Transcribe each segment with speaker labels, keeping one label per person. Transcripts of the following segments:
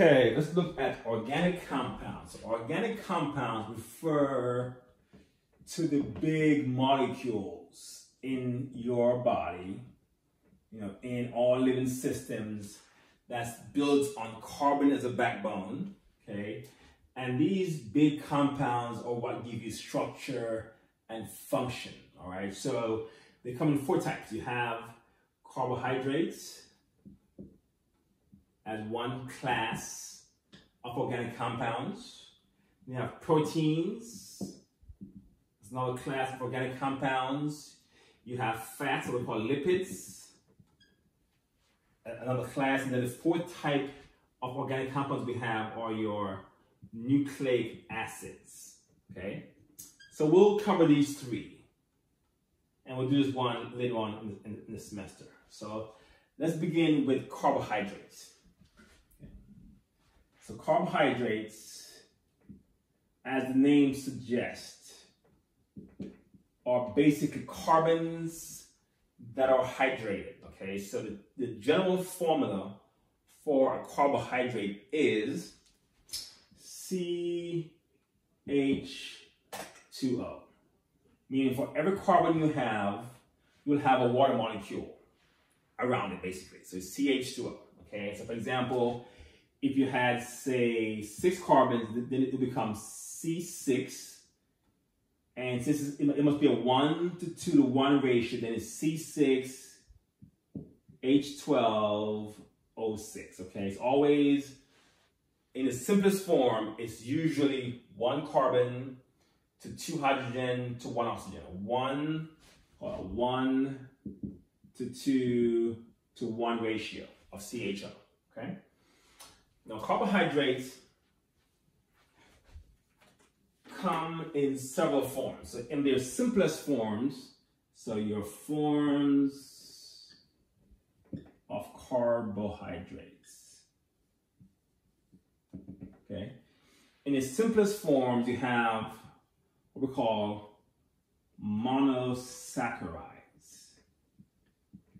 Speaker 1: Okay, let's look at organic compounds. Organic compounds refer to the big molecules in your body, you know, in all living systems that's built on carbon as a backbone, okay? And these big compounds are what give you structure and function, all right? So they come in four types. You have carbohydrates as one class of organic compounds. You have proteins, it's another class of organic compounds. You have fats, what we call lipids, another class. And then the fourth type of organic compounds we have are your nucleic acids, okay? So we'll cover these three. And we'll do this one later on in the, in the semester. So let's begin with carbohydrates. So carbohydrates, as the name suggests, are basically carbons that are hydrated, okay? So the, the general formula for a carbohydrate is CH2O. Meaning for every carbon you have, you'll have a water molecule around it basically. So it's CH2O, okay? So for example, if you had say six carbons, then it becomes C6. And since it must be a one to two to one ratio, then it's C6 H12 O6, okay? It's always in the simplest form, it's usually one carbon to two hydrogen to one oxygen. One, uh, one to two to one ratio of CHO, okay? Now carbohydrates come in several forms. So in their simplest forms, so your forms of carbohydrates. Okay. In its simplest forms, you have what we call monosaccharides.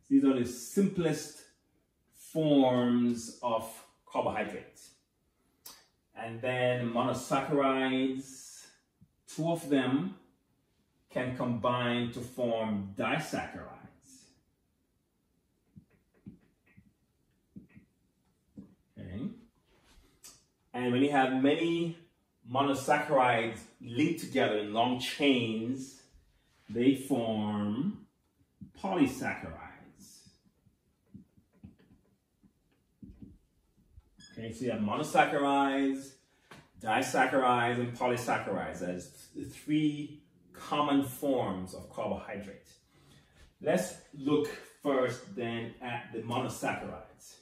Speaker 1: These are the simplest forms of carbohydrates. And then monosaccharides, two of them can combine to form disaccharides. Okay. And when you have many monosaccharides linked together in long chains, they form polysaccharides. So you have monosaccharides, disaccharides, and polysaccharides as the three common forms of carbohydrates. Let's look first then at the monosaccharides.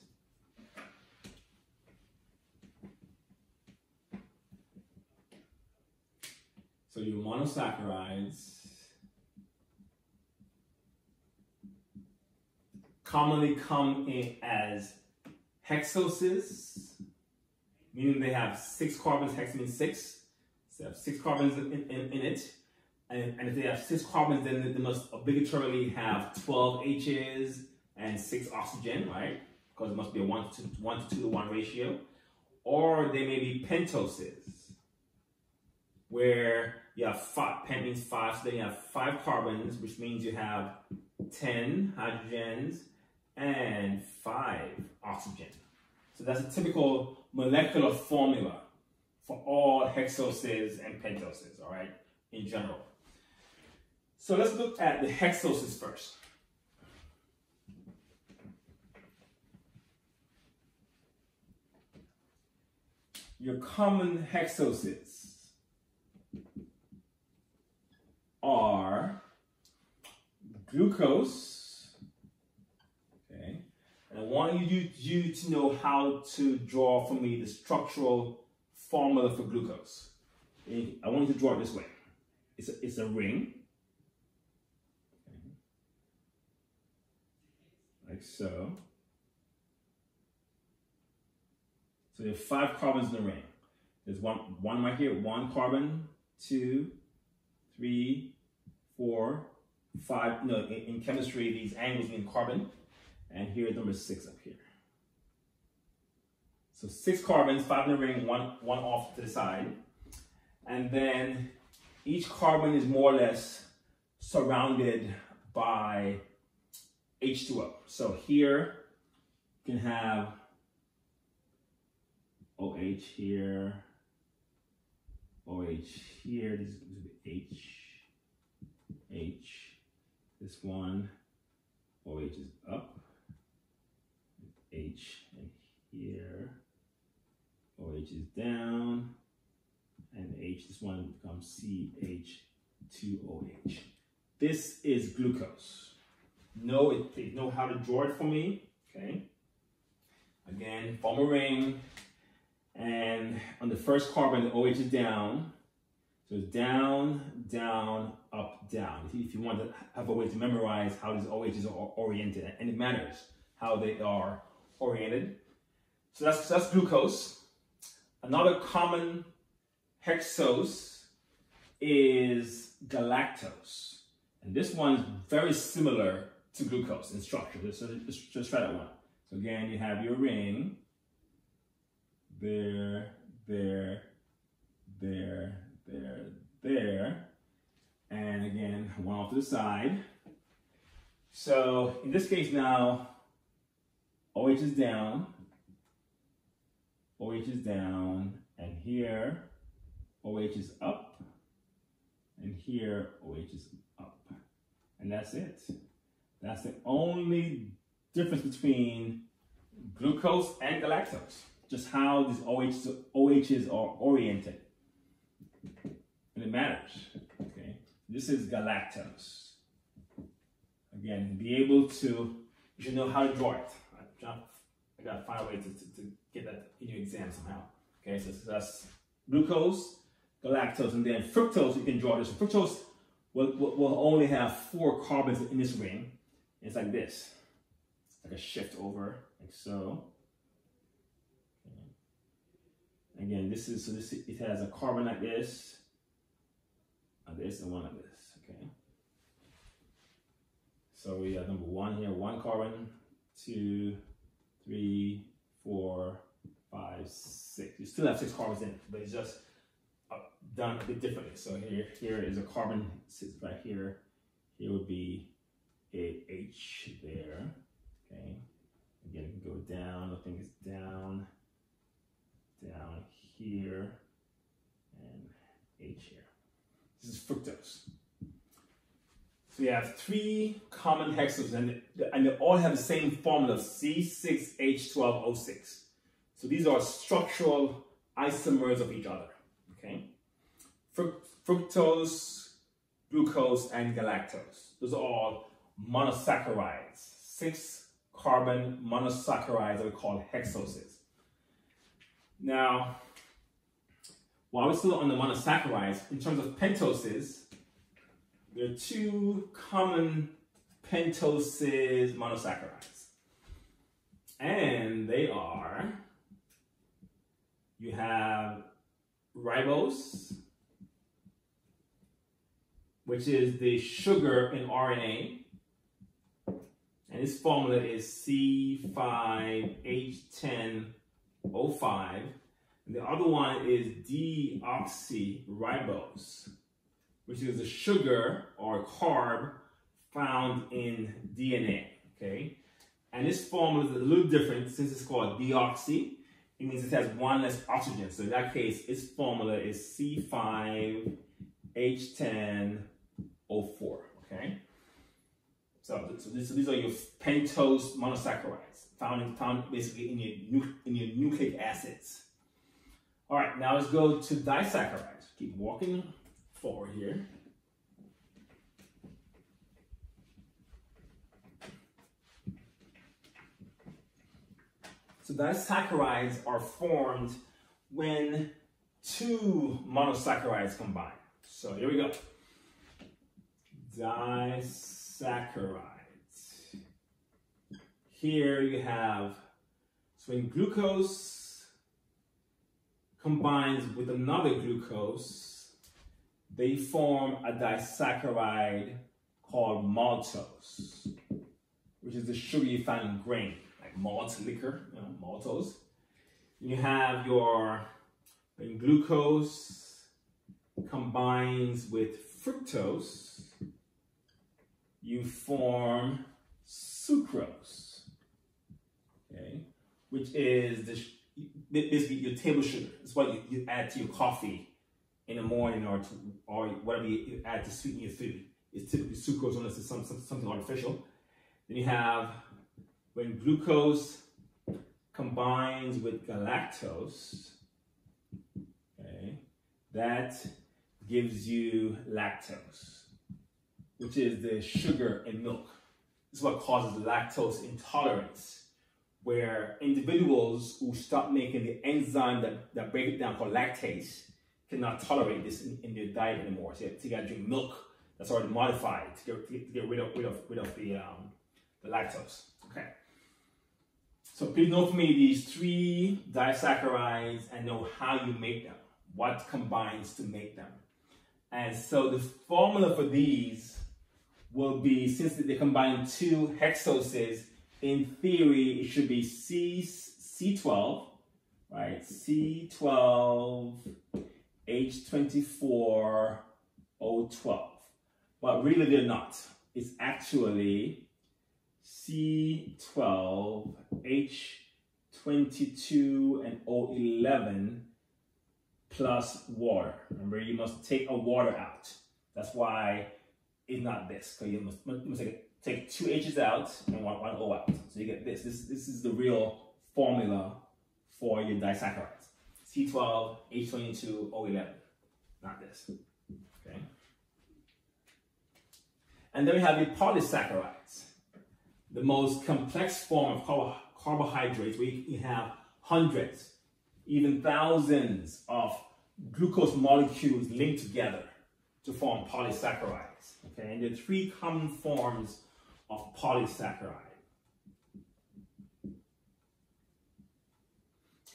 Speaker 1: So your monosaccharides commonly come in as hexoses, meaning they have six carbons, hex means six. So they have six carbons in, in, in it. And, and, if they have six carbons, then they must obligatorily have 12 H's and six oxygen, right? Because it must be a one to, one to two to one ratio. Or they may be pentoses, where you have five, pent means five, so then you have five carbons, which means you have 10 hydrogens and five oxygen. So that's a typical molecular formula for all hexoses and pentoses, all right, in general. So let's look at the hexoses first. Your common hexoses are glucose. Want you, you to know how to draw for me the structural formula for glucose. Eh, I want you to draw it this way. It's a, it's a ring. Like so. So there are five carbons in the ring. There's one, one right here, one carbon, two, three, four, five. No, in, in chemistry, these angles mean carbon. And here, number six up here. So six carbons, five in the ring, one, one off to the side. And then each carbon is more or less surrounded by H2O. So here you can have OH here, OH here, this is H, H, this one, OH is up, H here, OH is down, and H, this one becomes CH2OH. This is glucose. Know it, they know how to draw it for me, okay? Again, form a ring, and on the first carbon, the OH is down. So it's down, down, up, down. If you want to have a way to memorize how these OHs are oriented, and it matters how they are oriented. So that's, that's glucose. Another common hexose is galactose. And this one's very similar to glucose in structure. So let's just try that one. So again, you have your ring, there, there, there, there, there. And again, one off to the side. So in this case now, OH is down, OH is down, and here OH is up, and here OH is up. And that's it. That's the only difference between glucose and galactose. Just how these OHs, OHs are oriented. And it matters. Okay. This is galactose. Again, be able to, you should know how to draw it. I gotta find a way to, to, to get that in your exam somehow. Okay, so that's glucose, galactose, and then fructose, you can draw this. Fructose will, will, will only have four carbons in this ring. It's like this, like a shift over, like so. Again, this is, so this, it has a carbon like this, like this, and one like this, okay? So we have number one here, one carbon, two, three, four, five, six. You still have six carbons in but it's just uh, done a bit differently. So here, here is a carbon sits right here. Here would be a H there. Okay. Again, go down. I think it's down, down here, and H here. This is fructose. So you have three common hexoses, and, and they all have the same formula, C6H12O6. So these are structural isomers of each other, okay? Fructose, glucose, and galactose. Those are all monosaccharides. Six carbon monosaccharides that are called hexoses. Now, while we're still on the monosaccharides, in terms of pentoses, there are two common pentoses monosaccharides. And they are you have ribose, which is the sugar in RNA. And this formula is C5H10O5. And the other one is deoxyribose, which is a sugar or carb found in DNA, okay? And this formula is a little different since it's called deoxy it means it has one less oxygen. So in that case, its formula is C5H10O4, okay? So, so, this, so these are your pentose monosaccharides found in, found basically in your, in your nucleic acids. All right, now let's go to disaccharides. Keep walking forward here. So disaccharides are formed when two monosaccharides combine. So here we go. Disaccharides. Here you have, so when glucose combines with another glucose, they form a disaccharide called maltose, which is the sugar you find in grain like malt liquor, you know, maltose. You have your glucose combines with fructose, you form sucrose, okay, which is the basically your table sugar. It's what you, you add to your coffee in the morning or to, or whatever you add to sweeten your food. It's typically sucrose unless it's some, some, something artificial. Then you have when glucose combines with galactose, okay, that gives you lactose, which is the sugar in milk. This is what causes lactose intolerance, where individuals who stop making the enzyme that, that break it down called lactase cannot tolerate this in, in their diet anymore. So you, gotta drink milk that's already modified to get, to get rid of, rid of, rid of the, um, the lactose. Okay. So please note for me these three disaccharides and know how you make them, what combines to make them. And so the formula for these will be, since they combine two hexoses, in theory, it should be C, C12, right? C12, H24, O12. But really they're not. It's actually C12, H22, and O11 plus water. Remember, you must take a water out. That's why it's not this. Because you must, must take, take, two H's out and one, one O out. So you get this. This, this is the real formula for your disaccharides. C12, H22, O11. Not this. Okay. And then we have the polysaccharides the most complex form of carb carbohydrates, you have hundreds, even thousands of glucose molecules linked together to form polysaccharides. Okay, and there are three common forms of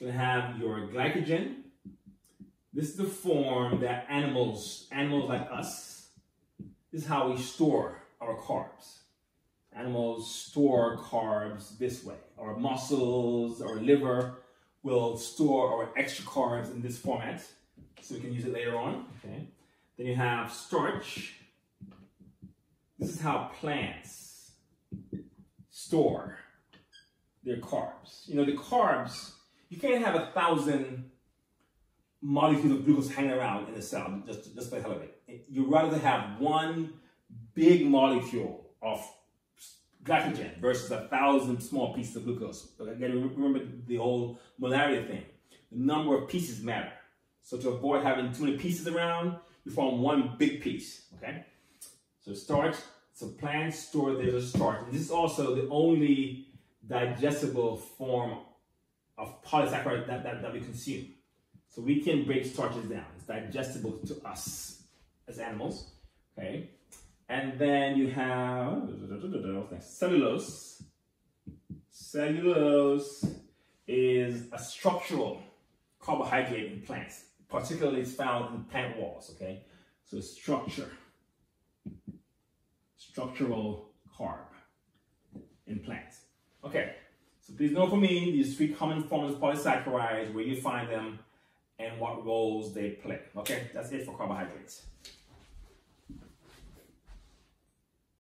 Speaker 1: polysaccharide. You're gonna have your glycogen. This is the form that animals, animals like us, this is how we store our carbs animals store carbs this way. Our muscles, our liver will store our extra carbs in this format, so we can use it later on. Okay. Then you have starch. This is how plants store their carbs. You know, the carbs, you can't have a thousand molecules of glucose hanging around in a cell just, just for the hell of it. You'd rather have one big molecule of glycogen versus a thousand small pieces of glucose. Again, remember the old molarity thing. The number of pieces matter. So to avoid having too many pieces around, you form one big piece, okay? So starch, so plants store their starch. And this is also the only digestible form of polysaccharide that, that, that we consume. So we can break starches down. It's digestible to us as animals, okay? And then you have cellulose. Cellulose is a structural carbohydrate in plants. Particularly it's found in plant walls, okay? So structure, structural carb in plants. Okay, so please know for me, these three common forms of polysaccharides, where you find them, and what roles they play. Okay, that's it for carbohydrates.